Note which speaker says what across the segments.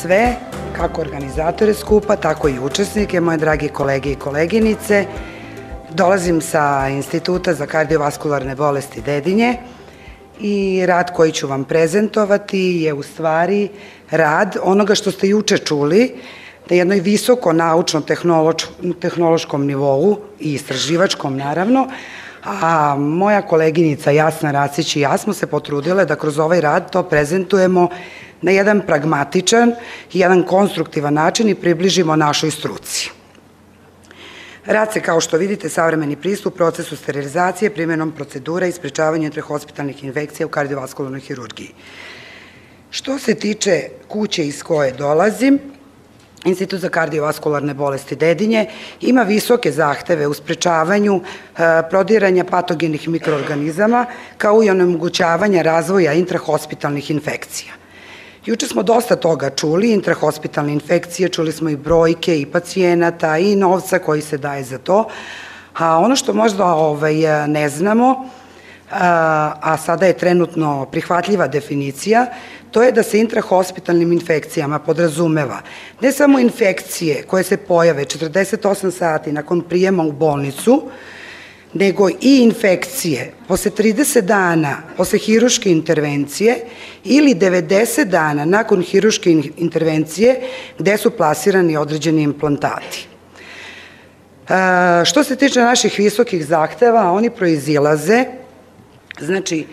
Speaker 1: Sve, kako organizatore skupa, tako i učesnike, moje dragi kolege i koleginice. Dolazim sa Instituta za kardiovaskularne bolesti Dedinje i rad koji ću vam prezentovati je u stvari rad onoga što ste juče čuli na jednoj visoko naučno-tehnološkom nivou i istraživačkom naravno, a moja koleginica Jasna Racić i ja smo se potrudile da kroz ovaj rad to prezentujemo na jedan pragmatičan i jedan konstruktivan način i približimo našoj struci. Rad se, kao što vidite, savremeni pristup procesu sterilizacije primjenom procedura i sprečavanja intrahospitalnih infekcija u kardiovaskularnoj hirurgiji. Što se tiče kuće iz koje dolazim, Institut za kardiovaskularne bolesti Dedinje ima visoke zahteve u sprečavanju e, prodiranja patogenih mikroorganizama kao i onemogućavanja razvoja intrahospitalnih infekcija. Juče smo dosta toga čuli, intrahospitalne infekcije, čuli smo i brojke i pacijenata i novca koji se daje za to, a ono što možda ovaj, ne znamo, a, sada je trenutno prihvatljiva definicija, to je da se intrahospitalnim infekcijama podrazumeva ne samo infekcije koje se pojave 48 sati nakon prijema u bolnicu, nego i infekcije posle 30 dana posle hiruške intervencije ili 90 dana nakon hiruške intervencije gde su plasirani određeni implantati. E, što se tiče naših visokih zahteva, oni proizilaze, znači,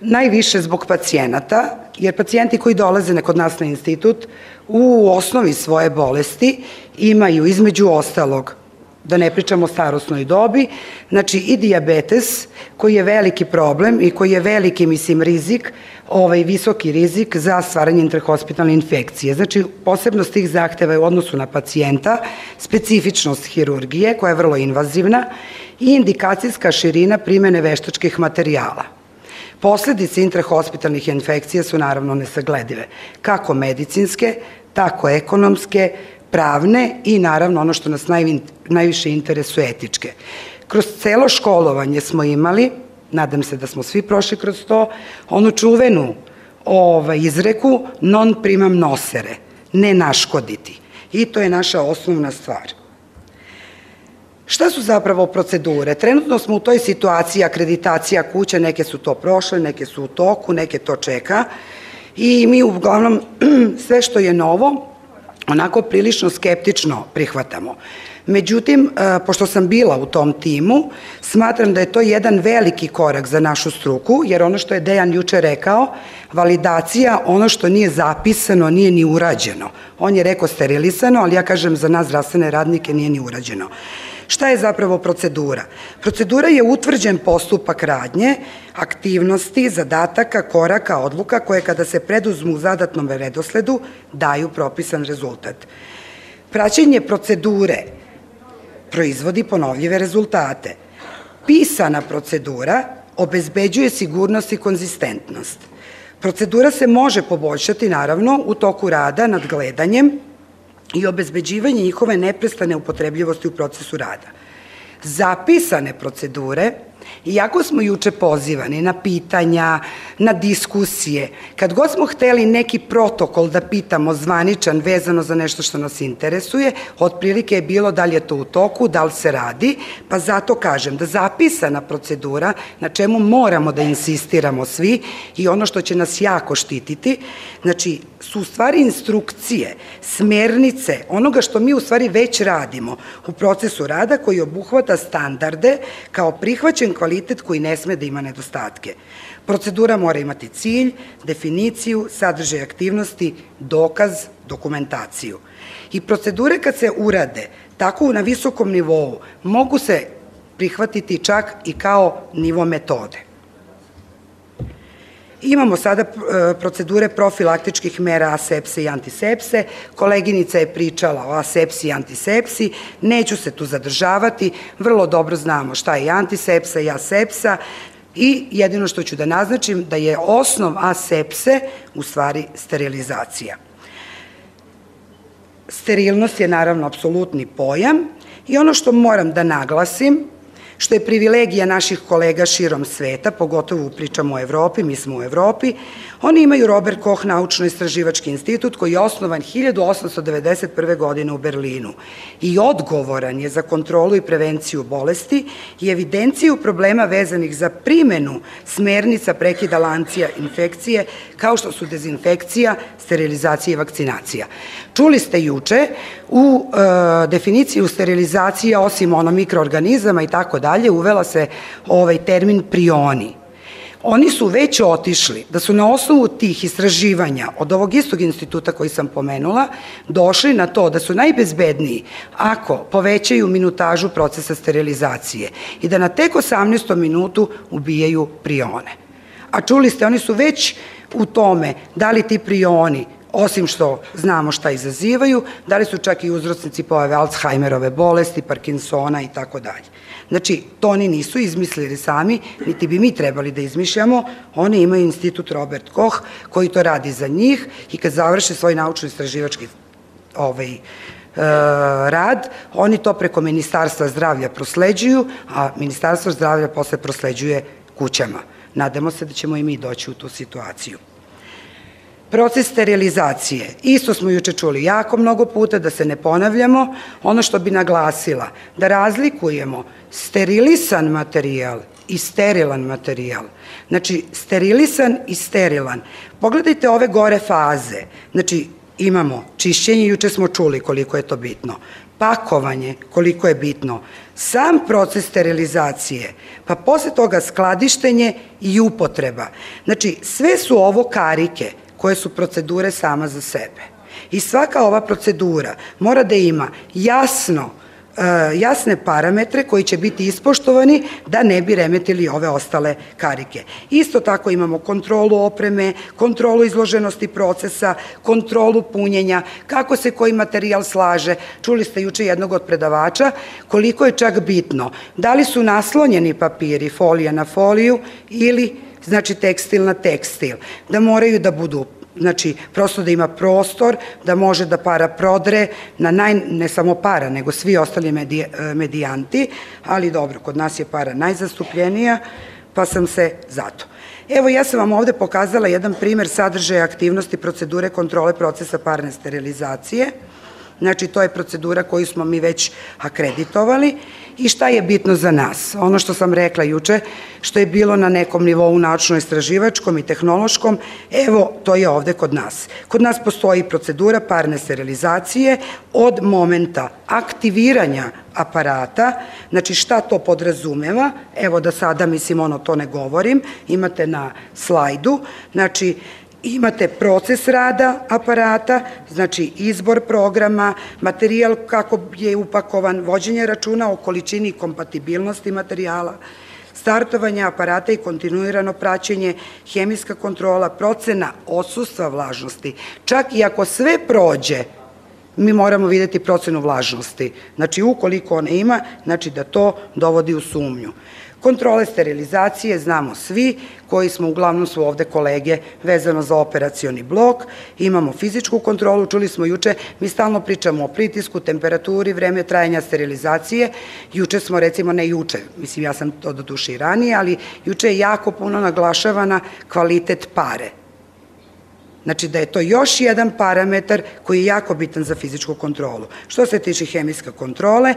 Speaker 1: najviše zbog pacijenata, jer pacijenti koji dolaze kod nas na institut u osnovi svoje bolesti imaju između ostalog da ne pričamo o starosnoj dobi, znači i diabetes koji je veliki problem i koji je veliki, mislim, rizik, ovaj visoki rizik za stvaranje intrahospitalne infekcije. Znači, posebnost tih zahteva je u odnosu na pacijenta, specifičnost hirurgije koja je vrlo invazivna i indikacijska širina primene veštačkih materijala. Posledice intrahospitalnih infekcija su naravno nesagledive, kako medicinske, tako ekonomske, pravne i naravno ono što nas naj, najviše interesuje etičke. Kroz celo školovanje smo imali, nadam se da smo svi prošli kroz to, onu čuvenu ovaj, izreku non primam nosere, ne naškoditi. I to je naša osnovna stvar. Šta su zapravo procedure? Trenutno smo u toj situaciji akreditacija kuća, neke su to prošle, neke su u toku, neke to čeka i mi uglavnom sve što je novo onako prilično skeptično prihvatamo. Međutim, e, pošto sam bila u tom timu, smatram da je to jedan veliki korak za našu struku, jer ono što je Dejan juče rekao, validacija, ono što nije zapisano, nije ni urađeno. On je rekao sterilisano, ali ja kažem za nas zdravstvene radnike nije ni urađeno. Šta je zapravo procedura? Procedura je utvrđen postupak radnje, aktivnosti, zadataka, koraka, odluka koje kada se preduzmu u zadatnom redosledu daju propisan rezultat. Praćenje procedure proizvodi ponovljive rezultate. Pisana procedura obezbeđuje sigurnost i konzistentnost. Procedura se može poboljšati naravno u toku rada nad gledanjem i obezbeđivanje njihove neprestane upotrebljivosti u procesu rada. Zapisane procedure Iako smo juče pozivani na pitanja, na diskusije, kad god smo hteli neki protokol da pitamo zvaničan vezano za nešto što nas interesuje, otprilike je bilo da li je to u toku, da li se radi, pa zato kažem da zapisana procedura na čemu moramo da insistiramo svi i ono što će nas jako štititi, znači su u stvari instrukcije, smernice onoga što mi u stvari već radimo u procesu rada koji obuhvata standarde kao prihvaćen kvalitet koji ne sme da ima nedostatke. Procedura mora imati cilj, definiciju, sadržaj aktivnosti, dokaz, dokumentaciju. I procedure kad se urade tako na visokom nivou mogu se prihvatiti čak i kao nivo metode. Imamo sada e, procedure profilaktičkih mera asepse i antisepse. Koleginica je pričala o asepsi i antisepsi. Neću se tu zadržavati. Vrlo dobro znamo šta je antisepsa i asepsa. I jedino što ću da naznačim da je osnov asepse u stvari sterilizacija. Sterilnost je naravno apsolutni pojam i ono što moram da naglasim što je privilegija naših kolega širom sveta, pogotovo pričamo o Evropi, mi smo u Evropi, oni imaju Robert Koch naučno-istraživački institut koji je osnovan 1891. godine u Berlinu i odgovoran je za kontrolu i prevenciju bolesti i evidenciju problema vezanih za primenu smernica prekida lancija infekcije kao što su dezinfekcija, sterilizacija i vakcinacija. Čuli ste juče u e, definiciju sterilizacija osim ono mikroorganizama i tako dalje uvela se ovaj termin prioni. Oni su već otišli da su na osnovu tih istraživanja od ovog istog instituta koji sam pomenula došli na to da su najbezbedniji ako povećaju minutažu procesa sterilizacije i da na tek 18. minutu ubijaju prione. A čuli ste, oni su već u tome da li ti prioni osim što znamo šta izazivaju, da li su čak i uzrocnici pojave Alzheimerove bolesti, Parkinsona i tako dalje. Znači, to oni nisu izmislili sami, niti bi mi trebali da izmišljamo, oni imaju institut Robert Koch koji to radi za njih i kad završe svoj naučno-istraživački ovaj, e, rad, oni to preko Ministarstva zdravlja prosleđuju, a Ministarstvo zdravlja posle prosleđuje kućama. Nadamo se da ćemo i mi doći u tu situaciju. Proces sterilizacije. Isto smo juče čuli jako mnogo puta da se ne ponavljamo. Ono što bi naglasila, da razlikujemo sterilisan materijal i sterilan materijal. Znači, sterilisan i sterilan. Pogledajte ove gore faze. Znači, imamo čišćenje, juče smo čuli koliko je to bitno. Pakovanje, koliko je bitno. Sam proces sterilizacije, pa posle toga skladištenje i upotreba. Znači, sve su ovo karike koje su procedure sama za sebe. I svaka ova procedura mora da ima jasno e, jasne parametre koji će biti ispoštovani da ne bi remetili ove ostale karike. Isto tako imamo kontrolu opreme, kontrolu izloženosti procesa, kontrolu punjenja, kako se koji materijal slaže. Čuli ste juče jednog od predavača koliko je čak bitno. Da li su naslonjeni papiri, folija na foliju ili znači tekstil na tekstil, da moraju da budu znači prosto da ima prostor, da može da para prodre na naj, ne samo para, nego svi ostali medij, medijanti, ali dobro, kod nas je para najzastupljenija, pa sam se zato. Evo, ja sam vam ovde pokazala jedan primer sadržaja aktivnosti procedure kontrole procesa parne sterilizacije. Znači, to je procedura koju smo mi već akreditovali. I šta je bitno za nas. Ono što sam rekla juče, što je bilo na nekom nivou naučno-istraživačkom i tehnološkom, evo, to je ovde kod nas. Kod nas postoji procedura parne sterilizacije od momenta aktiviranja aparata, znači šta to podrazumeva, evo da sada, mislim, ono to ne govorim, imate na slajdu, znači, imate proces rada aparata, znači izbor programa, materijal kako je upakovan, vođenje računa o količini i kompatibilnosti materijala, startovanje aparata i kontinuirano praćenje, hemijska kontrola, procena odsustva vlažnosti. Čak i ako sve prođe, mi moramo videti procenu vlažnosti. Znači, ukoliko ona ima, znači da to dovodi u sumnju. Kontrole sterilizacije znamo svi, koji smo, uglavnom su ovde kolege vezano za operacioni blok, imamo fizičku kontrolu, čuli smo juče, mi stalno pričamo o pritisku, temperaturi, vreme trajanja sterilizacije, juče smo recimo, ne juče, mislim ja sam to do duše i ranije, ali juče je jako puno naglašavana kvalitet pare. Znači da je to još jedan parametar koji je jako bitan za fizičku kontrolu. Što se tiče hemijske kontrole,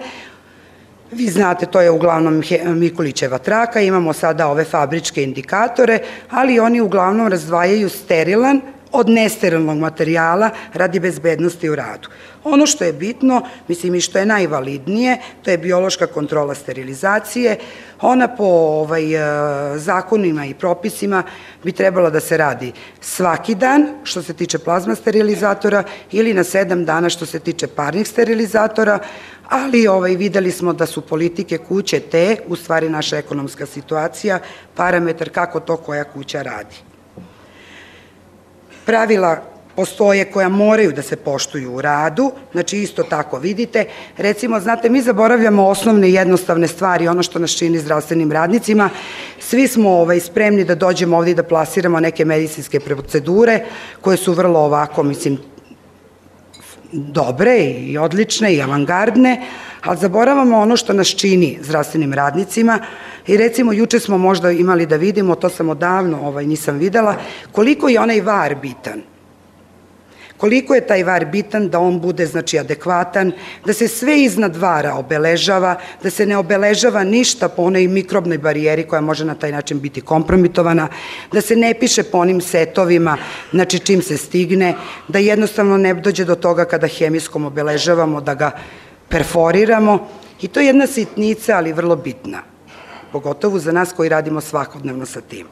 Speaker 1: Vi znate, to je uglavnom Mikulićeva traka, imamo sada ove fabričke indikatore, ali oni uglavnom razdvajaju sterilan od nesterilnog materijala radi bezbednosti u radu. Ono što je bitno, mislim i što je najvalidnije, to je biološka kontrola sterilizacije. Ona po ovaj, e, zakonima i propisima bi trebala da se radi svaki dan što se tiče plazma sterilizatora ili na sedam dana što se tiče parnih sterilizatora, ali ovaj, videli smo da su politike kuće te, u stvari naša ekonomska situacija, parametar kako to koja kuća radi. Pravila postoje koja moraju da se poštuju u radu, znači isto tako vidite, recimo, znate, mi zaboravljamo osnovne i jednostavne stvari, ono što nas čini zdravstvenim radnicima, svi smo ovaj, spremni da dođemo ovde i da plasiramo neke medicinske procedure koje su vrlo ovako, mislim, dobre i odlične i avangardne, ali zaboravamo ono što nas čini zdravstvenim radnicima. I recimo juče smo možda imali da vidimo, to sam odavno ovaj, nisam videla, koliko je onaj var bitan – koliko je taj var bitan da on bude znači adekvatan, da se sve iznad vara obeležava, da se ne obeležava ništa po onoj mikrobnoj barijeri koja može na taj način biti kompromitovana, da se ne piše po onim setovima, znači čim se stigne, da jednostavno ne dođe do toga kada hemijskom obeležavamo, da ga perforiramo i to je jedna sitnica, ali vrlo bitna, pogotovo za nas koji radimo svakodnevno sa tim.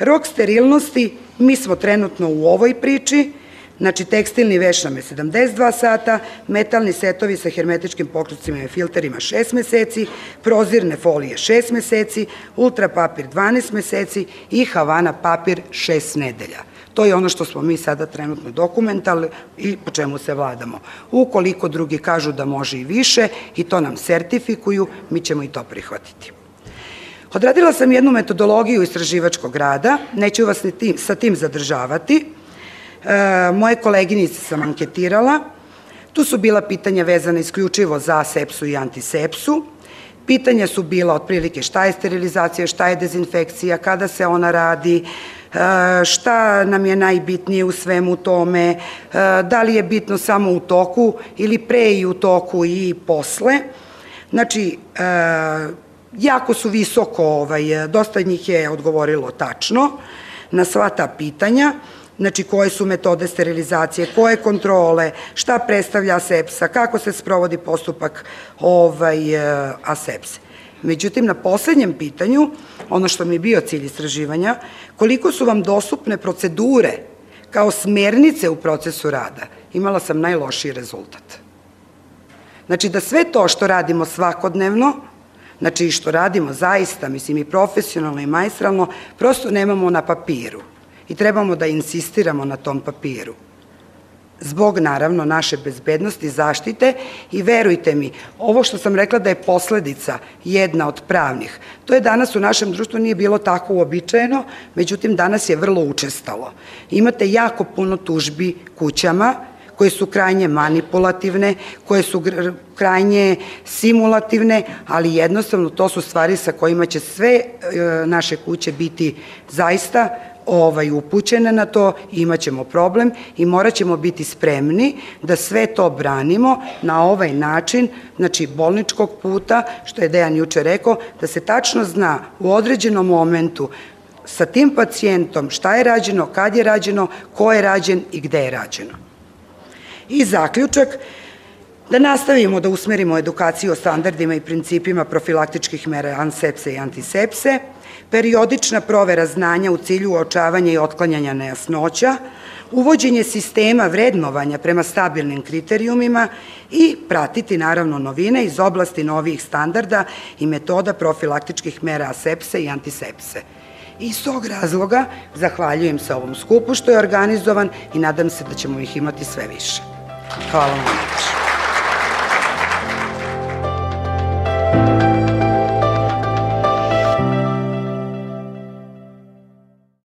Speaker 1: Rok sterilnosti, mi smo trenutno u ovoj priči, Znači, tekstilni veš nam je 72 sata, metalni setovi sa hermetičkim pokljucima i filterima 6 meseci, prozirne folije 6 meseci, ultra papir 12 meseci i Havana papir 6 nedelja. To je ono što smo mi sada trenutno dokumentali i po čemu se vladamo. Ukoliko drugi kažu da može i više i to nam sertifikuju, mi ćemo i to prihvatiti. Odradila sam jednu metodologiju istraživačkog rada, neću vas ni tim, sa tim zadržavati, moje koleginice sam anketirala, tu su bila pitanja vezana isključivo za sepsu i antisepsu, Pitanja su bila otprilike šta je sterilizacija, šta je dezinfekcija, kada se ona radi, e, šta nam je najbitnije u svemu tome, e, da li je bitno samo u toku ili pre i u toku i posle. Znači, jako su visoko, ovaj, dosta njih je odgovorilo tačno na sva ta pitanja znači koje su metode sterilizacije, koje kontrole, šta predstavlja asepsa, kako se sprovodi postupak ovaj, e, asepse. Međutim, na poslednjem pitanju, ono što mi je bio cilj istraživanja, koliko su vam dostupne procedure kao smernice u procesu rada, imala sam najlošiji rezultat. Znači da sve to što radimo svakodnevno, znači što radimo zaista, mislim i profesionalno i majstralno, prosto nemamo na papiru i trebamo da insistiramo na tom papiru. Zbog, naravno, naše bezbednosti, zaštite i verujte mi, ovo što sam rekla da je posledica jedna od pravnih, to je danas u našem društvu nije bilo tako uobičajeno, međutim danas je vrlo učestalo. Imate jako puno tužbi kućama, koje su krajnje manipulativne, koje su krajnje simulativne, ali jednostavno to su stvari sa kojima će sve e, naše kuće biti zaista ovaj, upućene na to, imaćemo problem i morat ćemo biti spremni da sve to branimo na ovaj način, znači bolničkog puta, što je Dejan juče rekao, da se tačno zna u određenom momentu sa tim pacijentom šta je rađeno, kad je rađeno, ko je rađen i gde je rađeno. I zaključak, da nastavimo da usmerimo edukaciju o standardima i principima profilaktičkih mera ansepse i antisepse, periodična provera znanja u cilju uočavanja i otklanjanja nejasnoća, uvođenje sistema vrednovanja prema stabilnim kriterijumima i pratiti naravno novine iz oblasti novih standarda i metoda profilaktičkih mera asepse i antisepse. Iz tog razloga zahvaljujem se ovom skupu što je organizovan i nadam se da ćemo ih imati sve više. Hvala vam.